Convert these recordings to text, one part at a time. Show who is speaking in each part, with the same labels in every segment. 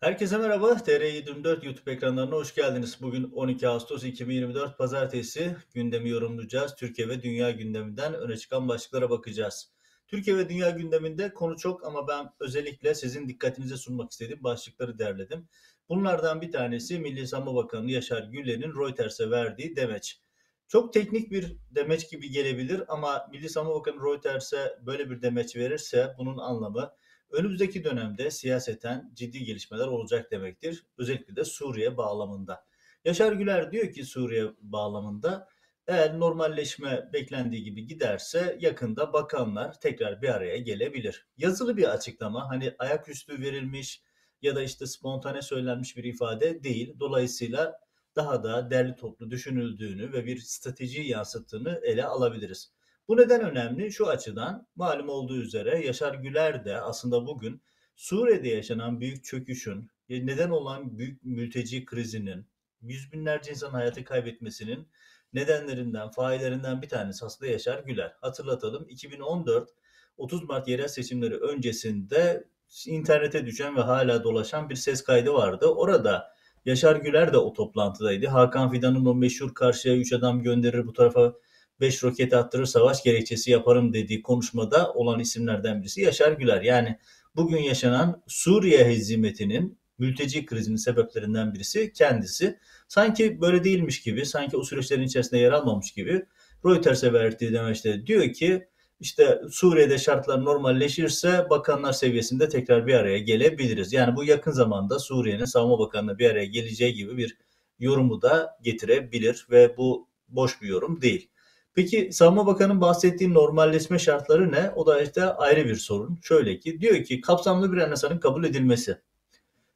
Speaker 1: Herkese merhaba. TR24 YouTube ekranlarına hoş geldiniz. Bugün 12 Ağustos 2024 Pazartesi gündemi yorumlayacağız. Türkiye ve dünya gündeminden öne çıkan başlıklara bakacağız. Türkiye ve dünya gündeminde konu çok ama ben özellikle sizin dikkatinize sunmak istediğim başlıkları derledim. Bunlardan bir tanesi Milli Savunma Bakanı Yaşar Güler'in Reuters'e verdiği demeç. Çok teknik bir demeç gibi gelebilir ama Milli Savunma Bakanı Reuters'e böyle bir demeç verirse bunun anlamı önümüzdeki dönemde siyaseten ciddi gelişmeler olacak demektir. Özellikle de Suriye bağlamında. Yaşar Güler diyor ki Suriye bağlamında eğer normalleşme beklendiği gibi giderse yakında bakanlar tekrar bir araya gelebilir. Yazılı bir açıklama hani ayaküstü verilmiş ya da işte spontane söylenmiş bir ifade değil. Dolayısıyla daha da derli toplu düşünüldüğünü ve bir strateji yansıttığını ele alabiliriz. Bu neden önemli? Şu açıdan malum olduğu üzere Yaşar Güler de aslında bugün Suriye'de yaşanan büyük çöküşün, neden olan büyük mülteci krizinin, yüz binlerce insan hayatı kaybetmesinin nedenlerinden, faillerinden bir tanesi aslında Yaşar Güler. Hatırlatalım 2014 30 Mart yerel seçimleri öncesinde internete düşen ve hala dolaşan bir ses kaydı vardı. Orada Yaşar Güler de o toplantıdaydı. Hakan Fidan'ın o meşhur karşıya 3 adam gönderir bu tarafa 5 roket attırır savaş gerekçesi yaparım dediği konuşmada olan isimlerden birisi Yaşar Güler. Yani bugün yaşanan Suriye hezimetinin mülteci krizinin sebeplerinden birisi kendisi. Sanki böyle değilmiş gibi, sanki o süreçlerin içerisinde yer almamış gibi Reuters'e verdiği demeçte diyor ki işte Suriye'de şartlar normalleşirse bakanlar seviyesinde tekrar bir araya gelebiliriz. Yani bu yakın zamanda Suriye'nin savunma bakanına bir araya geleceği gibi bir yorumu da getirebilir ve bu boş bir yorum değil. Peki Savunma Bakanı'nın bahsettiği normalleşme şartları ne? O da işte ayrı bir sorun. Şöyle ki diyor ki kapsamlı bir anayasanın kabul edilmesi,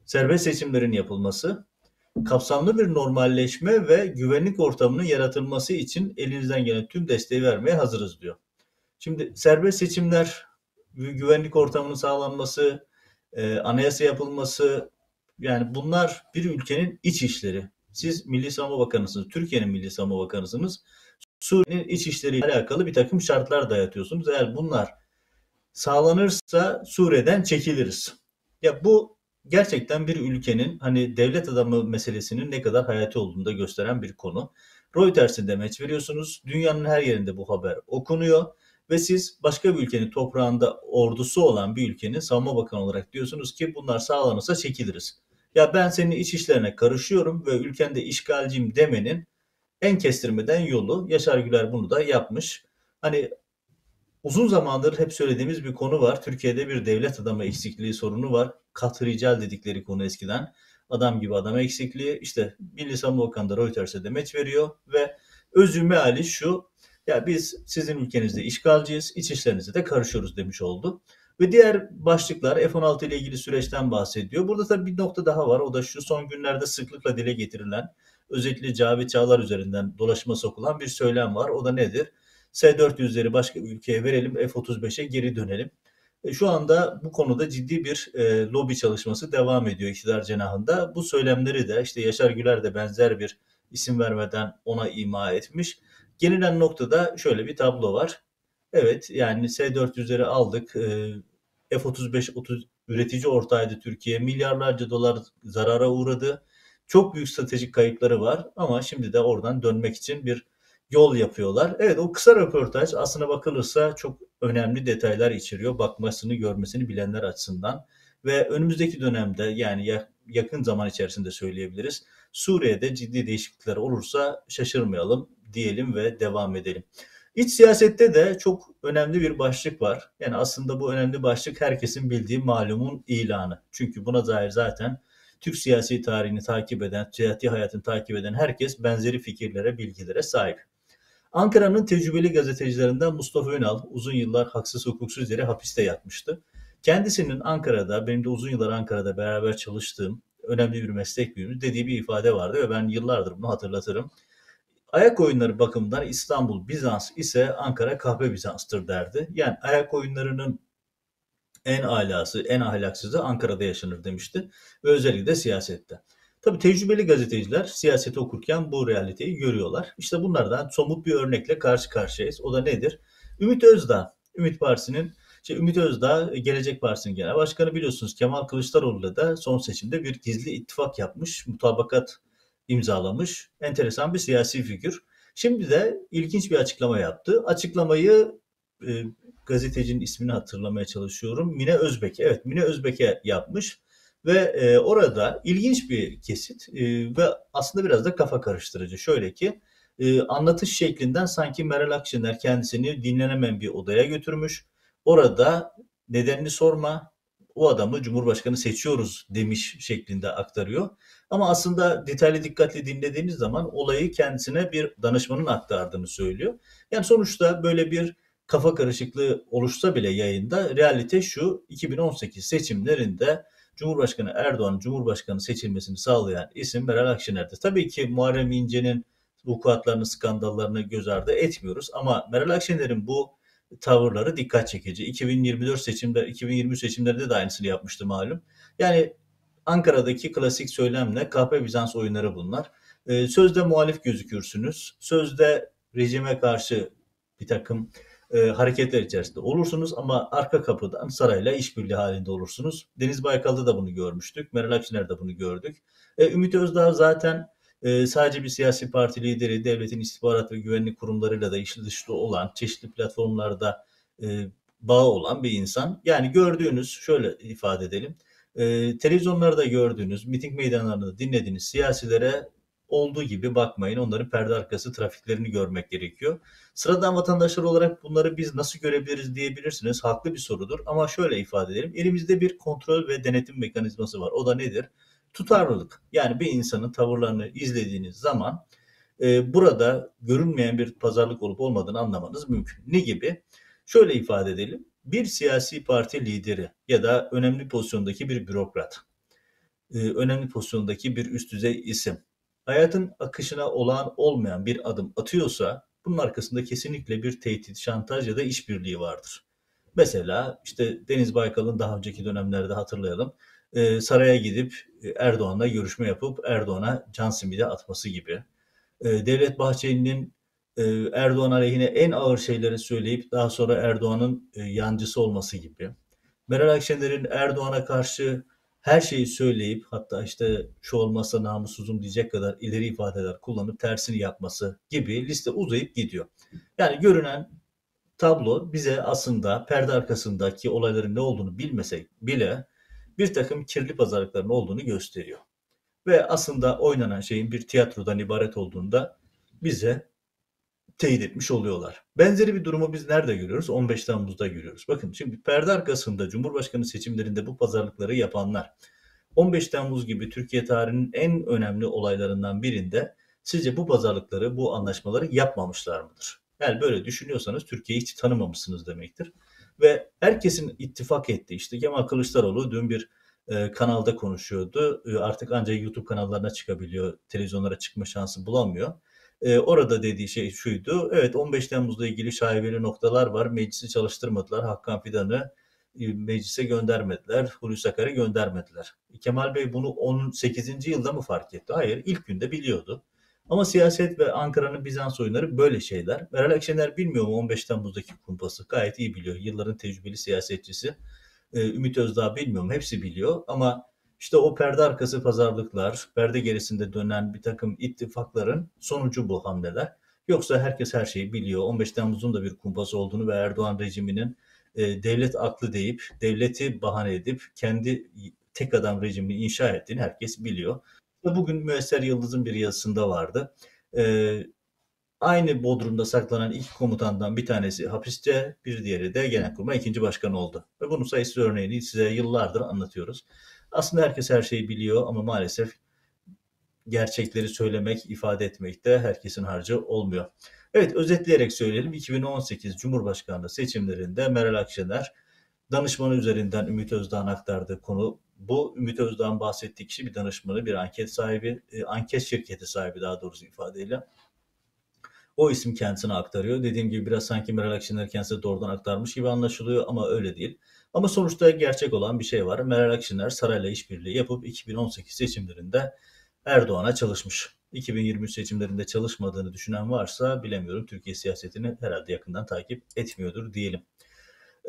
Speaker 1: serbest seçimlerin yapılması, kapsamlı bir normalleşme ve güvenlik ortamının yaratılması için elinizden gelen tüm desteği vermeye hazırız diyor. Şimdi serbest seçimler, güvenlik ortamının sağlanması, e, anayasa yapılması yani bunlar bir ülkenin iç işleri. Siz Milli Savunma Bakanısınız, Türkiye'nin Milli Savunma Bakanısınız. Suriye'nin iç işleriyle alakalı bir takım şartlar dayatıyorsunuz. Eğer bunlar sağlanırsa Suriye'den çekiliriz. Ya bu gerçekten bir ülkenin hani devlet adamı meselesinin ne kadar hayati olduğunu da gösteren bir konu. Reuters'e demeç veriyorsunuz. Dünyanın her yerinde bu haber okunuyor ve siz başka bir ülkenin toprağında ordusu olan bir ülkenin savunma bakanı olarak diyorsunuz ki bunlar sağlanırsa çekiliriz. Ya ben senin iç işlerine karışıyorum ve ülkende işgalciyim demenin en kestirmeden yolu. Yaşar Güler bunu da yapmış. Hani uzun zamandır hep söylediğimiz bir konu var. Türkiye'de bir devlet adamı eksikliği sorunu var. Kat rical dedikleri konu eskiden. Adam gibi adam eksikliği. İşte Milli Savunma Bakanı Reuters'e demeç veriyor ve özü meali şu. Ya biz sizin ülkenizde işgalciyiz, iç işlerinize de karışıyoruz demiş oldu. Ve diğer başlıklar F-16 ile ilgili süreçten bahsediyor. Burada tabii bir nokta daha var. O da şu son günlerde sıklıkla dile getirilen özellikle Cavit Çağlar üzerinden dolaşıma sokulan bir söylem var. O da nedir? S-400'leri başka bir ülkeye verelim, F-35'e geri dönelim. E, şu anda bu konuda ciddi bir e, lobi çalışması devam ediyor iktidar cenahında. Bu söylemleri de işte Yaşar Güler de benzer bir isim vermeden ona ima etmiş. Gelinen noktada şöyle bir tablo var. Evet yani S-400'leri aldık. E, F-35 30 üretici ortağıydı Türkiye. Milyarlarca dolar zarara uğradı. Çok büyük stratejik kayıpları var ama şimdi de oradan dönmek için bir yol yapıyorlar. Evet o kısa röportaj aslına bakılırsa çok önemli detaylar içeriyor. Bakmasını, görmesini bilenler açısından. Ve önümüzdeki dönemde yani yakın zaman içerisinde söyleyebiliriz. Suriye'de ciddi değişiklikler olursa şaşırmayalım diyelim ve devam edelim. İç siyasette de çok önemli bir başlık var. Yani aslında bu önemli başlık herkesin bildiği malumun ilanı. Çünkü buna dair zaten Türk siyasi tarihini takip eden, siyasi hayatını takip eden herkes benzeri fikirlere, bilgilere sahip. Ankara'nın tecrübeli gazetecilerinden Mustafa Önal uzun yıllar haksız hukuksuz yere hapiste yatmıştı. Kendisinin Ankara'da, benim de uzun yıllar Ankara'da beraber çalıştığım önemli bir meslek büyüğümüz dediği bir ifade vardı ve ben yıllardır bunu hatırlatırım. Ayak oyunları bakımından İstanbul Bizans ise Ankara kahve Bizans'tır derdi. Yani ayak oyunlarının en alası, en ahlaksızı Ankara'da yaşanır demişti ve özellikle de siyasette. Tabi tecrübeli gazeteciler siyaseti okurken bu realiteyi görüyorlar. İşte bunlardan somut bir örnekle karşı karşıyayız. O da nedir? Ümit Özdağ, Ümit Partisi'nin İşte Ümit Özdağ Gelecek Partisi'nin genel başkanı biliyorsunuz Kemal Kılıçdaroğlu da son seçimde bir gizli ittifak yapmış, mutabakat imzalamış. Enteresan bir siyasi figür. Şimdi de ilginç bir açıklama yaptı. Açıklamayı e, gazetecinin ismini hatırlamaya çalışıyorum. Mine Özbek. Evet Mine Özbek'e yapmış. Ve e, orada ilginç bir kesit e, ve aslında biraz da kafa karıştırıcı. Şöyle ki e, anlatış şeklinden sanki Meral Akşener kendisini dinlenemeyen bir odaya götürmüş. Orada nedenini sorma, o adamı Cumhurbaşkanı seçiyoruz demiş şeklinde aktarıyor. Ama aslında detaylı dikkatli dinlediğiniz zaman olayı kendisine bir danışmanın aktardığını söylüyor. Yani sonuçta böyle bir kafa karışıklığı oluşsa bile yayında realite şu 2018 seçimlerinde Cumhurbaşkanı Erdoğan'ın Cumhurbaşkanı seçilmesini sağlayan isim Meral Akşener'di. Tabii ki Muharrem İnce'nin vukuatlarını, skandallarını göz ardı etmiyoruz ama Meral Akşener'in bu tavırları dikkat çekici. 2024 seçimler, 2023 seçimlerinde de aynısını yapmıştı malum. Yani Ankara'daki klasik söylemle kahpe Bizans oyunları bunlar. Ee, sözde muhalif gözükürsünüz. Sözde rejime karşı bir takım e, hareketler içerisinde olursunuz ama arka kapıdan sarayla işbirliği halinde olursunuz. Deniz Baykal'da da bunu görmüştük. Meral Akşener'de bunu gördük. E, Ümit Özdağ zaten e, sadece bir siyasi parti lideri, devletin istihbarat ve güvenlik kurumlarıyla da işli dışlı olan, çeşitli platformlarda e, bağı olan bir insan. Yani gördüğünüz, şöyle ifade edelim, e, televizyonlarda gördüğünüz, miting meydanlarında dinlediğiniz siyasilere olduğu gibi bakmayın. Onların perde arkası trafiklerini görmek gerekiyor. Sıradan vatandaşlar olarak bunları biz nasıl görebiliriz diyebilirsiniz. Haklı bir sorudur ama şöyle ifade edelim. Elimizde bir kontrol ve denetim mekanizması var. O da nedir? Tutarlılık. Yani bir insanın tavırlarını izlediğiniz zaman e, burada görünmeyen bir pazarlık olup olmadığını anlamanız mümkün. Ne gibi? Şöyle ifade edelim. Bir siyasi parti lideri ya da önemli pozisyondaki bir bürokrat, e, önemli pozisyondaki bir üst düzey isim hayatın akışına olağan olmayan bir adım atıyorsa bunun arkasında kesinlikle bir tehdit, şantaj ya da işbirliği vardır. Mesela işte Deniz Baykal'ın daha önceki dönemlerde hatırlayalım saraya gidip Erdoğan'la görüşme yapıp Erdoğan'a can simidi atması gibi. Devlet Bahçeli'nin e, Erdoğan aleyhine en ağır şeyleri söyleyip daha sonra Erdoğan'ın e, yancısı olması gibi. Meral Akşener'in Erdoğan'a karşı her şeyi söyleyip hatta işte şu olmazsa namussuzum diyecek kadar ileri ifadeler kullanıp tersini yapması gibi liste uzayıp gidiyor. Yani görünen tablo bize aslında perde arkasındaki olayların ne olduğunu bilmesek bile bir takım kirli pazarlıkların olduğunu gösteriyor. Ve aslında oynanan şeyin bir tiyatrodan ibaret olduğunda bize teyit etmiş oluyorlar. Benzeri bir durumu biz nerede görüyoruz? 15 Temmuz'da görüyoruz. Bakın şimdi perde arkasında Cumhurbaşkanı seçimlerinde bu pazarlıkları yapanlar 15 Temmuz gibi Türkiye tarihinin en önemli olaylarından birinde sizce bu pazarlıkları, bu anlaşmaları yapmamışlar mıdır? Yani böyle düşünüyorsanız Türkiye'yi hiç tanımamışsınız demektir. Ve herkesin ittifak ettiği işte Kemal Kılıçdaroğlu dün bir e, kanalda konuşuyordu. E, artık ancak YouTube kanallarına çıkabiliyor. Televizyonlara çıkma şansı bulamıyor. E, orada dediği şey şuydu. Evet 15 Temmuz'la ilgili şaibeli noktalar var. Meclisi çalıştırmadılar. Hakan Fidan'ı e, meclise göndermediler. Hulusi Akar'ı göndermediler. Kemal Bey bunu 18. yılda mı fark etti? Hayır ilk günde biliyordu. Ama siyaset ve Ankara'nın Bizans oyunları böyle şeyler. Meral Akşener bilmiyor mu 15 Temmuz'daki kumpası? Gayet iyi biliyor. Yılların tecrübeli siyasetçisi. Ee, Ümit Özdağ bilmiyor mu? Hepsi biliyor. Ama işte o perde arkası pazarlıklar, perde gerisinde dönen bir takım ittifakların sonucu bu hamleler. Yoksa herkes her şeyi biliyor. 15 Temmuz'un da bir kumpası olduğunu ve Erdoğan rejiminin e, devlet aklı deyip, devleti bahane edip kendi tek adam rejimini inşa ettiğini herkes biliyor. Bugün Müesser Yıldız'ın bir yazısında vardı. Ee, aynı Bodrum'da saklanan iki komutandan bir tanesi hapiste, bir diğeri de Genelkurmay ikinci başkanı oldu. Ve bunun sayısız örneğini size yıllardır anlatıyoruz. Aslında herkes her şeyi biliyor ama maalesef gerçekleri söylemek, ifade etmek de herkesin harcı olmuyor. Evet özetleyerek söyleyelim 2018 Cumhurbaşkanlığı seçimlerinde Meral Akşener danışmanı üzerinden Ümit Özdağ'ın aktardığı konu bu Ümit Özdağ'ın bahsettiği kişi bir danışmanı, bir anket sahibi, e, anket şirketi sahibi daha doğrusu ifadeyle. O isim kendisine aktarıyor. Dediğim gibi biraz sanki Meral Akşener kendisine doğrudan aktarmış gibi anlaşılıyor ama öyle değil. Ama sonuçta gerçek olan bir şey var. Meral Akşener sarayla işbirliği yapıp 2018 seçimlerinde Erdoğan'a çalışmış. 2023 seçimlerinde çalışmadığını düşünen varsa bilemiyorum. Türkiye siyasetini herhalde yakından takip etmiyordur diyelim.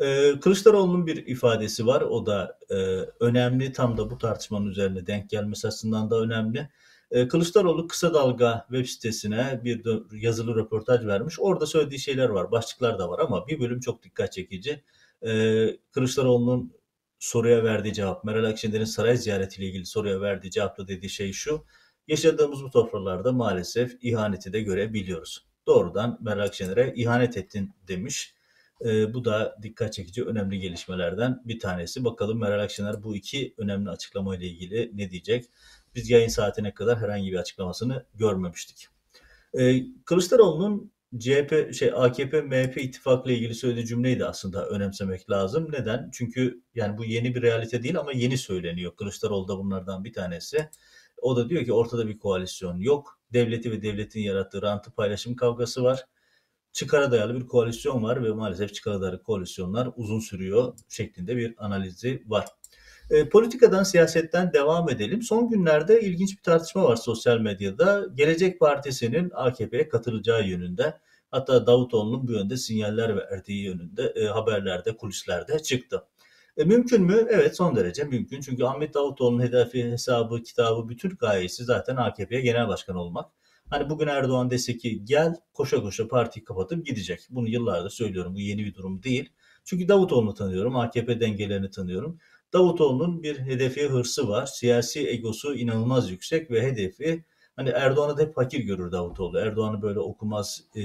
Speaker 1: Ee, Kılıçdaroğlu'nun bir ifadesi var. O da e, önemli. Tam da bu tartışmanın üzerine denk gelmesi açısından da önemli. Ee, Kılıçdaroğlu Kısa Dalga web sitesine bir yazılı röportaj vermiş. Orada söylediği şeyler var. Başlıklar da var ama bir bölüm çok dikkat çekici. Ee, Kılıçdaroğlu'nun soruya verdiği cevap, Meral Akşener'in saray ziyaretiyle ilgili soruya verdiği cevapta dediği şey şu. Yaşadığımız bu topraklarda maalesef ihaneti de görebiliyoruz. Doğrudan Meral Akşener'e ihanet ettin demiş. E, bu da dikkat çekici önemli gelişmelerden bir tanesi. Bakalım Meral Akşener bu iki önemli açıklama ile ilgili ne diyecek? Biz yayın saatine kadar herhangi bir açıklamasını görmemiştik. E, Kılıçdaroğlu'nun CHP şey AKP MHP ittifakla ilgili söylediği cümleyi de aslında önemsemek lazım. Neden? Çünkü yani bu yeni bir realite değil ama yeni söyleniyor. Kılıçdaroğlu da bunlardan bir tanesi. O da diyor ki ortada bir koalisyon yok. Devleti ve devletin yarattığı rantı paylaşım kavgası var. Çıkara dayalı bir koalisyon var ve maalesef çıkara dayalı koalisyonlar uzun sürüyor şeklinde bir analizi var. E, politikadan, siyasetten devam edelim. Son günlerde ilginç bir tartışma var sosyal medyada. Gelecek Partisi'nin AKP'ye katılacağı yönünde. Hatta Davutoğlu'nun bu yönde sinyaller verdiği yönünde e, haberlerde, kulislerde çıktı. E, mümkün mü? Evet son derece mümkün. Çünkü Ahmet Davutoğlu'nun hedefi, hesabı, kitabı, bütün gayesi zaten AKP'ye genel başkan olmak. Hani bugün Erdoğan dese ki gel koşa koşa partiyi kapatıp gidecek. Bunu yıllardır söylüyorum. Bu yeni bir durum değil. Çünkü Davutoğlu'nu tanıyorum. AKP dengelerini tanıyorum. Davutoğlu'nun bir hedefi hırsı var. Siyasi egosu inanılmaz yüksek ve hedefi hani Erdoğan'ı da hep fakir görür Davutoğlu. Erdoğan'ı böyle okumaz, e,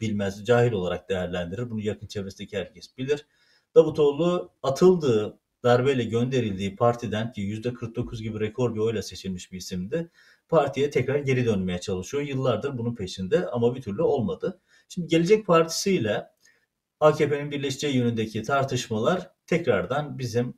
Speaker 1: bilmez, cahil olarak değerlendirir. Bunu yakın çevresindeki herkes bilir. Davutoğlu atıldığı, darbeyle gönderildiği partiden ki %49 gibi rekor bir oyla seçilmiş bir isimdi. Partiye tekrar geri dönmeye çalışıyor. Yıllardır bunun peşinde ama bir türlü olmadı. Şimdi Gelecek Partisi ile AKP'nin birleşeceği yönündeki tartışmalar tekrardan bizim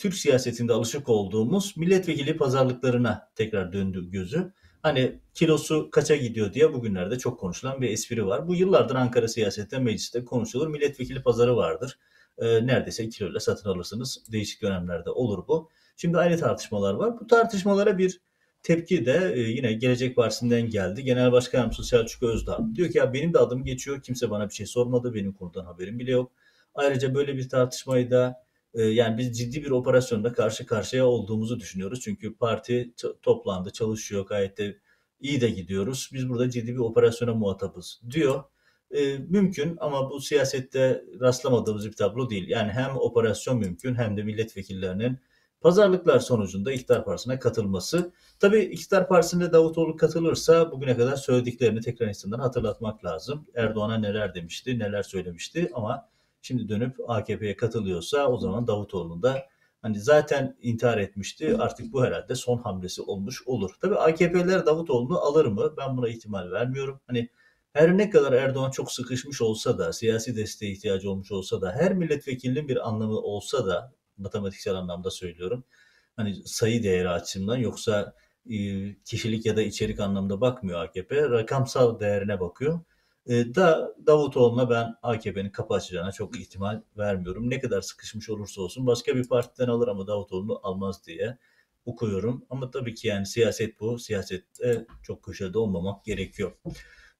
Speaker 1: Türk siyasetinde alışık olduğumuz milletvekili pazarlıklarına tekrar döndü gözü. Hani kilosu kaça gidiyor diye bugünlerde çok konuşulan bir espri var. Bu yıllardır Ankara siyasette, mecliste konuşulur. Milletvekili pazarı vardır e, neredeyse kiloyla satın alırsınız. Değişik dönemlerde olur bu. Şimdi aynı tartışmalar var. Bu tartışmalara bir tepki de e, yine Gelecek Partisi'nden geldi. Genel Başkan Yardımcısı Selçuk Özdağ diyor ki ya benim de adım geçiyor. Kimse bana bir şey sormadı. Benim konudan haberim bile yok. Ayrıca böyle bir tartışmayı da yani biz ciddi bir operasyonda karşı karşıya olduğumuzu düşünüyoruz. Çünkü parti toplandı, çalışıyor gayet de iyi de gidiyoruz. Biz burada ciddi bir operasyona muhatabız diyor e, mümkün ama bu siyasette rastlamadığımız bir tablo değil. Yani hem operasyon mümkün hem de milletvekillerinin pazarlıklar sonucunda iktidar partisine katılması. Tabii iktidar partisinde Davutoğlu katılırsa bugüne kadar söylediklerini tekrar insanlara hatırlatmak lazım. Erdoğan'a neler demişti, neler söylemişti ama şimdi dönüp AKP'ye katılıyorsa o zaman Davutoğlu'nun da hani zaten intihar etmişti artık bu herhalde son hamlesi olmuş olur. Tabii AKP'ler Davutoğlu'nu alır mı? Ben buna ihtimal vermiyorum. Hani her ne kadar Erdoğan çok sıkışmış olsa da, siyasi desteğe ihtiyacı olmuş olsa da, her milletvekilinin bir anlamı olsa da, matematiksel anlamda söylüyorum, hani sayı değeri açısından yoksa kişilik ya da içerik anlamda bakmıyor AKP, rakamsal değerine bakıyor. E, da Davutoğlu'na ben AKP'nin kapı açacağına çok ihtimal vermiyorum. Ne kadar sıkışmış olursa olsun başka bir partiden alır ama Davutoğlu'nu almaz diye okuyorum. Ama tabii ki yani siyaset bu. Siyasette çok köşede olmamak gerekiyor.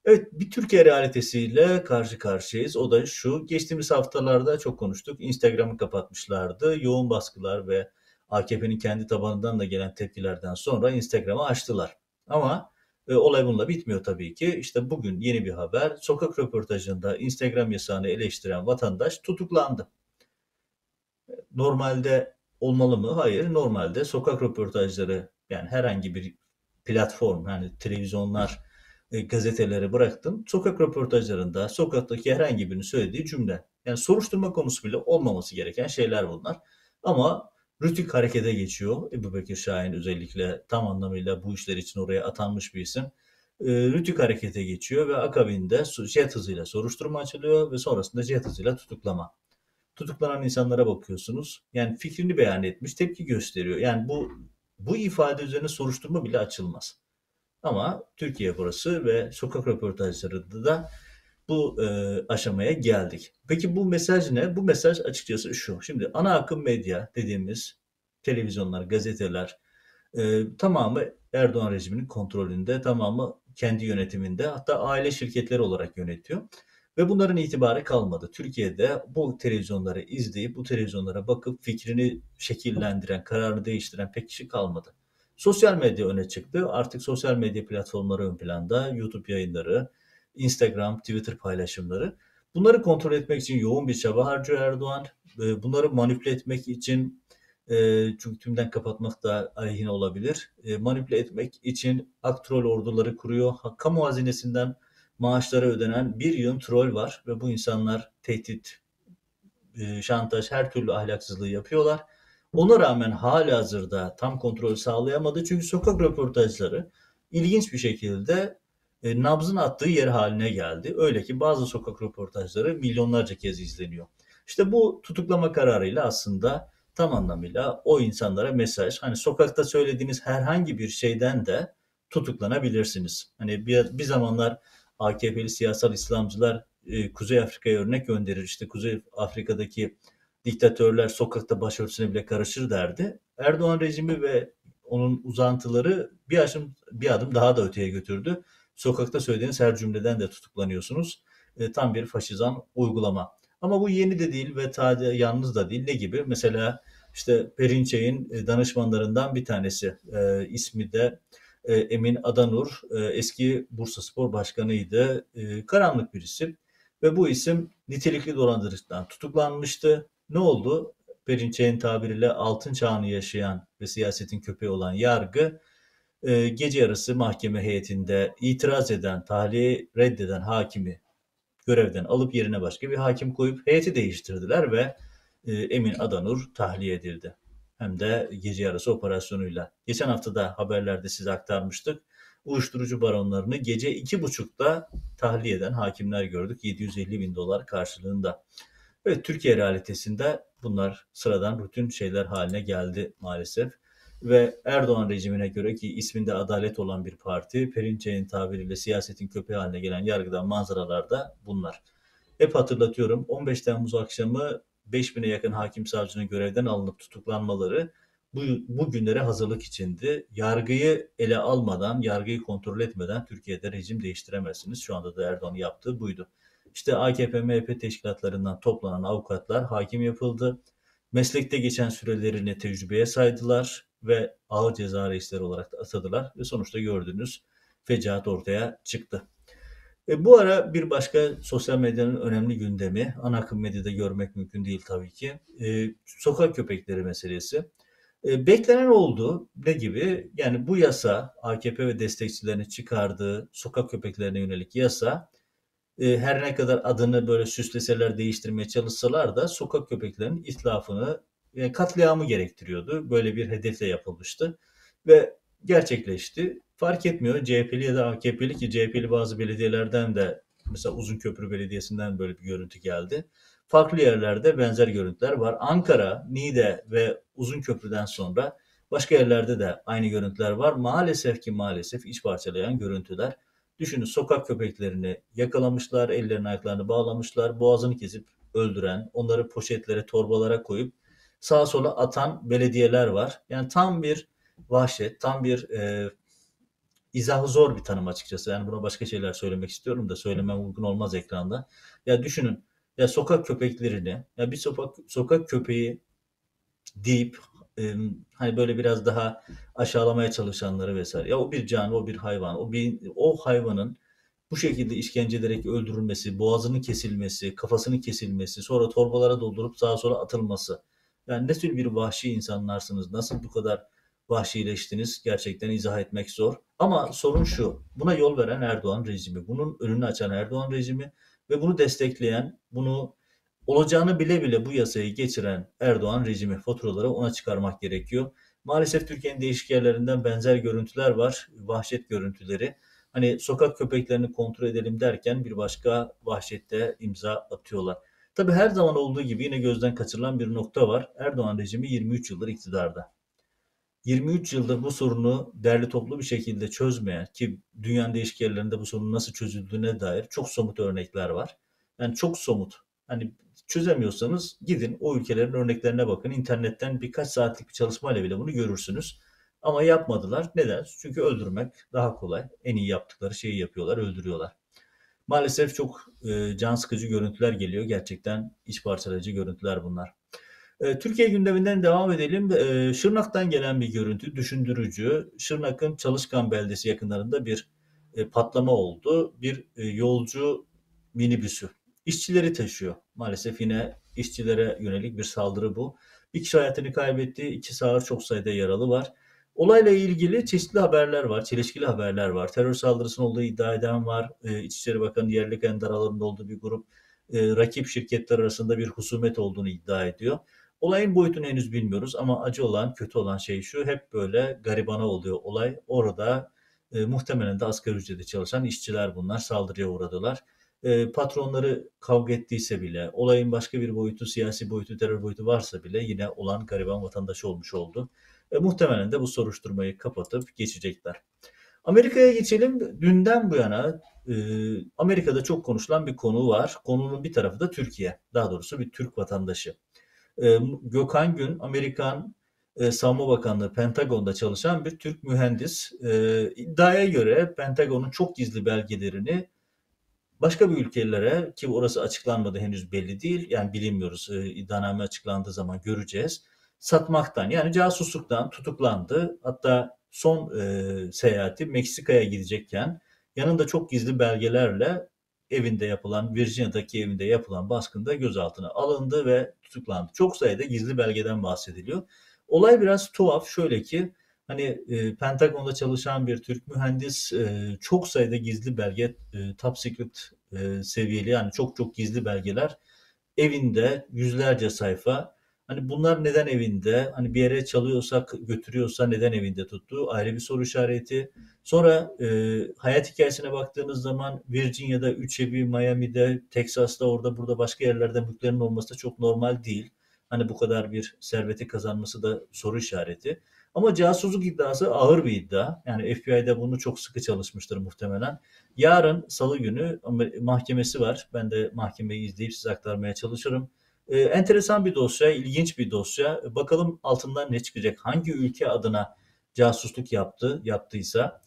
Speaker 1: Evet, bir Türkiye realitesiyle karşı karşıyayız. O da şu, geçtiğimiz haftalarda çok konuştuk. Instagram'ı kapatmışlardı. Yoğun baskılar ve AKP'nin kendi tabanından da gelen tepkilerden sonra Instagram'ı açtılar. Ama e, olay bununla bitmiyor tabii ki. İşte bugün yeni bir haber. Sokak röportajında Instagram yasağını eleştiren vatandaş tutuklandı. Normalde olmalı mı? Hayır. Normalde sokak röportajları yani herhangi bir platform yani televizyonlar e, gazeteleri bıraktım. Sokak röportajlarında sokaktaki herhangi birinin söylediği cümle. Yani soruşturma konusu bile olmaması gereken şeyler bunlar. Ama Rütük harekete geçiyor. Ebu Bekir Şahin özellikle tam anlamıyla bu işler için oraya atanmış bir isim. E, Rütük harekete geçiyor ve akabinde jet hızıyla soruşturma açılıyor ve sonrasında jet hızıyla tutuklama. Tutuklanan insanlara bakıyorsunuz. Yani fikrini beyan etmiş, tepki gösteriyor. Yani bu bu ifade üzerine soruşturma bile açılmaz. Ama Türkiye burası ve sokak röportajlarında da bu e, aşamaya geldik. Peki bu mesaj ne? Bu mesaj açıkçası şu. Şimdi ana akım medya dediğimiz televizyonlar, gazeteler e, tamamı Erdoğan rejiminin kontrolünde, tamamı kendi yönetiminde hatta aile şirketleri olarak yönetiyor. Ve bunların itibarı kalmadı. Türkiye'de bu televizyonları izleyip bu televizyonlara bakıp fikrini şekillendiren, kararını değiştiren pek kişi kalmadı. Sosyal medya öne çıktı. Artık sosyal medya platformları ön planda. YouTube yayınları, Instagram, Twitter paylaşımları. Bunları kontrol etmek için yoğun bir çaba harcıyor Erdoğan. Bunları manipüle etmek için çünkü tümden kapatmak da aleyhine olabilir. manipüle etmek için aktrol orduları kuruyor. Kamu hazinesinden maaşlara ödenen bir yığın troll var ve bu insanlar tehdit, şantaj, her türlü ahlaksızlığı yapıyorlar. Ona rağmen hala hazırda tam kontrol sağlayamadı. Çünkü sokak röportajları ilginç bir şekilde e, nabzın attığı yer haline geldi. Öyle ki bazı sokak röportajları milyonlarca kez izleniyor. İşte bu tutuklama kararıyla aslında tam anlamıyla o insanlara mesaj. Hani sokakta söylediğiniz herhangi bir şeyden de tutuklanabilirsiniz. Hani bir, bir zamanlar AKP'li siyasal İslamcılar e, Kuzey Afrika'ya örnek gönderir. İşte Kuzey Afrika'daki diktatörler sokakta başörtüsüne bile karışır derdi. Erdoğan rejimi ve onun uzantıları bir adım, bir adım daha da öteye götürdü. Sokakta söylediğiniz her cümleden de tutuklanıyorsunuz. E, tam bir faşizan uygulama. Ama bu yeni de değil ve tade yalnız da değil. Ne gibi? Mesela işte Perinçey'in e, danışmanlarından bir tanesi. E, ismi de e, Emin Adanur. E, eski Bursa Spor Başkanı'ydı. E, karanlık bir isim. Ve bu isim nitelikli dolandırıcılıktan tutuklanmıştı. Ne oldu? Perinçey'in tabiriyle altın çağını yaşayan ve siyasetin köpeği olan yargı e, gece yarısı mahkeme heyetinde itiraz eden, tahliye reddeden hakimi görevden alıp yerine başka bir hakim koyup heyeti değiştirdiler ve e, Emin Adanur tahliye edildi. Hem de gece yarısı operasyonuyla. Geçen hafta da haberlerde size aktarmıştık. Uyuşturucu baronlarını gece iki buçukta tahliye eden hakimler gördük. 750 bin dolar karşılığında. Evet Türkiye realitesinde bunlar sıradan rutin şeyler haline geldi maalesef. Ve Erdoğan rejimine göre ki isminde adalet olan bir parti, Perinçey'in tabiriyle siyasetin köpeği haline gelen yargıdan manzaralar da bunlar. Hep hatırlatıyorum 15 Temmuz akşamı 5000'e yakın hakim savcının görevden alınıp tutuklanmaları bu, bu günlere hazırlık içindi. Yargıyı ele almadan, yargıyı kontrol etmeden Türkiye'de rejim değiştiremezsiniz. Şu anda da Erdoğan'ın yaptığı buydu. İşte AKP, MHP teşkilatlarından toplanan avukatlar hakim yapıldı. Meslekte geçen sürelerini tecrübeye saydılar ve ağır ceza reisleri olarak da atadılar ve sonuçta gördüğünüz fecaat ortaya çıktı. E, bu ara bir başka sosyal medyanın önemli gündemi, ana akım medyada görmek mümkün değil tabii ki, e, sokak köpekleri meselesi. E, beklenen oldu. Ne gibi? Yani bu yasa, AKP ve destekçilerini çıkardığı sokak köpeklerine yönelik yasa, e, her ne kadar adını böyle süsleseler, değiştirmeye çalışsalar da sokak köpeklerinin itlafını, yani katliamı gerektiriyordu. Böyle bir hedefle yapılmıştı ve gerçekleşti. Fark etmiyor CHP'li ya da AKP'li ki CHP'li bazı belediyelerden de mesela Uzunköprü Belediyesi'nden böyle bir görüntü geldi. Farklı yerlerde benzer görüntüler var. Ankara, Niğde ve Uzunköprü'den sonra başka yerlerde de aynı görüntüler var. Maalesef ki maalesef iç parçalayan görüntüler. Düşünün sokak köpeklerini yakalamışlar, ellerini ayaklarını bağlamışlar, boğazını kesip öldüren, onları poşetlere, torbalara koyup sağa sola atan belediyeler var. Yani tam bir vahşet, tam bir e, izahı zor bir tanım açıkçası. Yani buna başka şeyler söylemek istiyorum da söylemem uygun olmaz ekranda. Ya düşünün ya sokak köpeklerini ya bir sokak sokak köpeği deyip e, hani böyle biraz daha aşağılamaya çalışanları vesaire. Ya o bir canlı, o bir hayvan. O bir o hayvanın bu şekilde işkence ederek öldürülmesi, boğazının kesilmesi, kafasının kesilmesi, sonra torbalara doldurup sağa sola atılması. Yani ne tür bir vahşi insanlarsınız? Nasıl bu kadar vahşileştiniz? Gerçekten izah etmek zor. Ama sorun şu. Buna yol veren Erdoğan rejimi, bunun önünü açan Erdoğan rejimi ve bunu destekleyen, bunu olacağını bile bile bu yasayı geçiren Erdoğan rejimi faturaları ona çıkarmak gerekiyor. Maalesef Türkiye'nin değişik yerlerinden benzer görüntüler var. Vahşet görüntüleri. Hani sokak köpeklerini kontrol edelim derken bir başka vahşette imza atıyorlar. Tabi her zaman olduğu gibi yine gözden kaçırılan bir nokta var. Erdoğan rejimi 23 yıldır iktidarda. 23 yıldır bu sorunu derli toplu bir şekilde çözmeyen ki dünyanın değişik yerlerinde bu sorunun nasıl çözüldüğüne dair çok somut örnekler var. Yani çok somut. Hani çözemiyorsanız gidin o ülkelerin örneklerine bakın. İnternetten birkaç saatlik bir çalışmayla bile bunu görürsünüz. Ama yapmadılar. Neden? Çünkü öldürmek daha kolay. En iyi yaptıkları şeyi yapıyorlar, öldürüyorlar. Maalesef çok e, can sıkıcı görüntüler geliyor. Gerçekten iç parçalayıcı görüntüler bunlar. E, Türkiye gündeminden devam edelim. E, Şırnak'tan gelen bir görüntü, düşündürücü. Şırnak'ın Çalışkan beldesi yakınlarında bir e, patlama oldu. Bir e, yolcu minibüsü. İşçileri taşıyor. Maalesef yine işçilere yönelik bir saldırı bu. Bir kişi hayatını kaybetti, iki sağır çok sayıda yaralı var. Olayla ilgili çeşitli haberler var, çelişkili haberler var. Terör saldırısının olduğu iddia eden var. E, İçişleri Bakanı Yerlik Ender alanında olduğu bir grup e, rakip şirketler arasında bir husumet olduğunu iddia ediyor. Olayın boyutunu henüz bilmiyoruz ama acı olan, kötü olan şey şu, hep böyle garibana oluyor olay. Orada e, muhtemelen de asgari ücreti çalışan işçiler bunlar saldırıya uğradılar. E, patronları kavga ettiyse bile, olayın başka bir boyutu, siyasi boyutu, terör boyutu varsa bile yine olan gariban vatandaşı olmuş oldu. E, muhtemelen de bu soruşturmayı kapatıp geçecekler. Amerika'ya geçelim. Dünden bu yana e, Amerika'da çok konuşulan bir konu var. Konunun bir tarafı da Türkiye. Daha doğrusu bir Türk vatandaşı. E, Gökhan Gün, Amerikan e, Savunma Bakanlığı Pentagon'da çalışan bir Türk mühendis. E, iddiaya göre Pentagon'un çok gizli belgelerini başka bir ülkelere ki orası açıklanmadı henüz belli değil. Yani bilinmiyoruz. E, iddianame açıklandığı zaman göreceğiz. Satmaktan yani casusluktan tutuklandı. Hatta son e, seyahati Meksika'ya gidecekken yanında çok gizli belgelerle evinde yapılan, Virginia'daki evinde yapılan baskında gözaltına alındı ve tutuklandı. Çok sayıda gizli belgeden bahsediliyor. Olay biraz tuhaf. Şöyle ki hani e, Pentagon'da çalışan bir Türk mühendis e, çok sayıda gizli belge, e, top secret e, seviyeli yani çok çok gizli belgeler evinde yüzlerce sayfa. Hani bunlar neden evinde? Hani bir yere çalıyorsak, götürüyorsa neden evinde tuttu? Ayrı bir soru işareti. Sonra e, hayat hikayesine baktığınız zaman Virginia'da, üç evi, Miami'de, Texas'ta, orada burada başka yerlerde mülklerin olması da çok normal değil. Hani bu kadar bir serveti kazanması da soru işareti. Ama casusluk iddiası ağır bir iddia. Yani FBI'de bunu çok sıkı çalışmıştır muhtemelen. Yarın salı günü mahkemesi var. Ben de mahkemeyi izleyip size aktarmaya çalışırım. Ee, enteresan bir dosya, ilginç bir dosya. Bakalım altından ne çıkacak? Hangi ülke adına casusluk yaptı, yaptıysa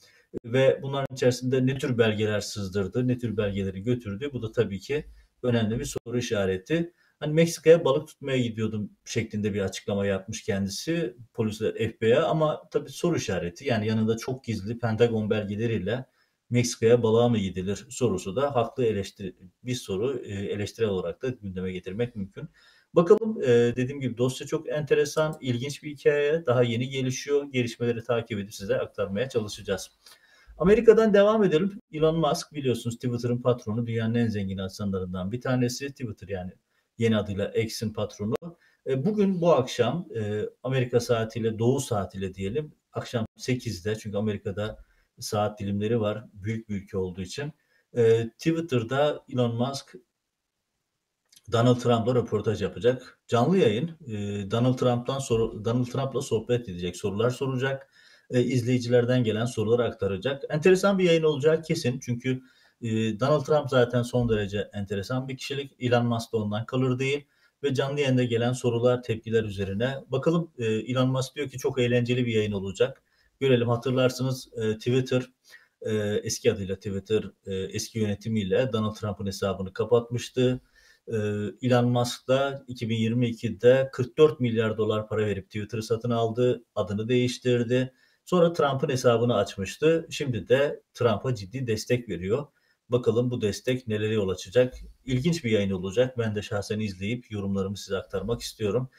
Speaker 1: ve bunların içerisinde ne tür belgeler sızdırdı, ne tür belgeleri götürdü? Bu da tabii ki önemli bir soru işareti. Hani Meksika'ya balık tutmaya gidiyordum şeklinde bir açıklama yapmış kendisi polisler FBI ama tabii soru işareti yani yanında çok gizli Pentagon belgeleriyle Meksika'ya balığa mı gidilir sorusu da haklı eleştiri bir soru e, eleştirel olarak da gündeme getirmek mümkün. Bakalım e, dediğim gibi dosya çok enteresan, ilginç bir hikaye. Daha yeni gelişiyor. Gelişmeleri takip edip size aktarmaya çalışacağız. Amerika'dan devam edelim. Elon Musk biliyorsunuz Twitter'ın patronu dünyanın en zengin insanlarından bir tanesi. Twitter yani yeni adıyla X'in patronu. E, bugün bu akşam e, Amerika saatiyle Doğu saatiyle diyelim akşam 8'de çünkü Amerika'da saat dilimleri var büyük bir ülke olduğu için. E, Twitter'da Elon Musk Donald Trump'la röportaj yapacak. Canlı yayın Donald Trump'tan soru, Donald Trump'la sohbet edecek, sorular soracak. izleyicilerden gelen soruları aktaracak. Enteresan bir yayın olacak kesin. Çünkü Donald Trump zaten son derece enteresan bir kişilik. Elon Musk da ondan kalır değil. Ve canlı yayında gelen sorular, tepkiler üzerine. Bakalım Elon Musk diyor ki çok eğlenceli bir yayın olacak. Görelim hatırlarsınız Twitter eski adıyla Twitter eski yönetimiyle Donald Trump'ın hesabını kapatmıştı. Elon Musk da 2022'de 44 milyar dolar para verip Twitter'ı satın aldı, adını değiştirdi. Sonra Trump'ın hesabını açmıştı. Şimdi de Trump'a ciddi destek veriyor. Bakalım bu destek nelere yol açacak. İlginç bir yayın olacak. Ben de şahsen izleyip yorumlarımı size aktarmak istiyorum.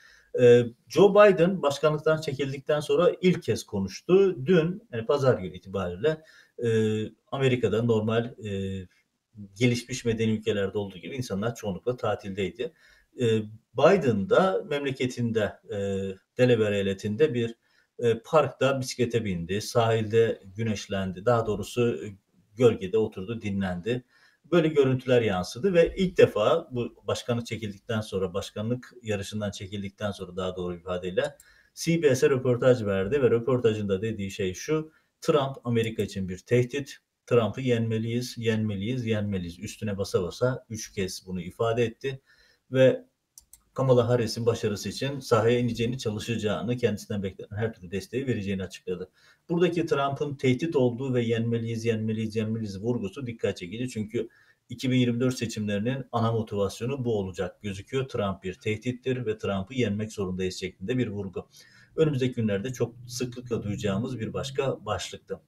Speaker 1: Ee, Joe Biden başkanlıktan çekildikten sonra ilk kez konuştu. Dün yani pazar günü itibariyle e, Amerika'da normal e, gelişmiş medeni ülkelerde olduğu gibi insanlar çoğunlukla tatildeydi. E, Biden da memleketinde Delaware eyaletinde bir parkta bisiklete bindi, sahilde güneşlendi. Daha doğrusu gölgede oturdu, dinlendi. Böyle görüntüler yansıdı ve ilk defa bu başkanlık çekildikten sonra, başkanlık yarışından çekildikten sonra daha doğru ifadeyle CBS'e röportaj verdi ve röportajında dediği şey şu, Trump Amerika için bir tehdit, Trump'ı yenmeliyiz, yenmeliyiz, yenmeliyiz. Üstüne basa basa üç kez bunu ifade etti ve Kamala Harris'in başarısı için sahaya ineceğini, çalışacağını, kendisinden beklenen her türlü desteği vereceğini açıkladı. Buradaki Trump'ın tehdit olduğu ve yenmeliyiz, yenmeliyiz, yenmeliyiz vurgusu dikkat çekici. Çünkü 2024 seçimlerinin ana motivasyonu bu olacak gözüküyor. Trump bir tehdittir ve Trump'ı yenmek zorundayız şeklinde bir vurgu. Önümüzdeki günlerde çok sıklıkla duyacağımız bir başka başlıktı.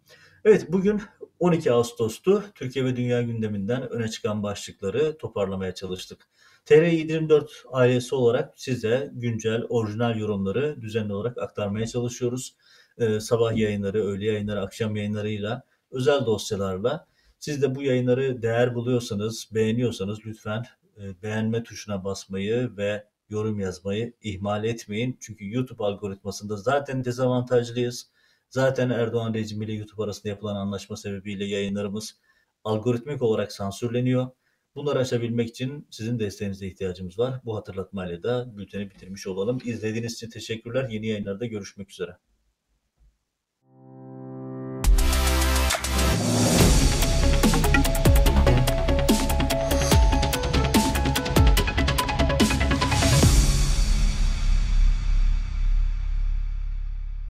Speaker 1: Evet bugün 12 Ağustos'tu. Türkiye ve dünya gündeminden öne çıkan başlıkları toparlamaya çalıştık. TR724 ailesi olarak size güncel, orijinal yorumları düzenli olarak aktarmaya çalışıyoruz. Ee, sabah yayınları, öğle yayınları, akşam yayınlarıyla, özel dosyalarla. Siz de bu yayınları değer buluyorsanız, beğeniyorsanız lütfen e, beğenme tuşuna basmayı ve yorum yazmayı ihmal etmeyin. Çünkü YouTube algoritmasında zaten dezavantajlıyız. Zaten Erdoğan rejimiyle YouTube arasında yapılan anlaşma sebebiyle yayınlarımız algoritmik olarak sansürleniyor. Bunları aşabilmek için sizin desteğinize ihtiyacımız var. Bu hatırlatmayla da bülteni bitirmiş olalım. İzlediğiniz için teşekkürler. Yeni yayınlarda görüşmek üzere.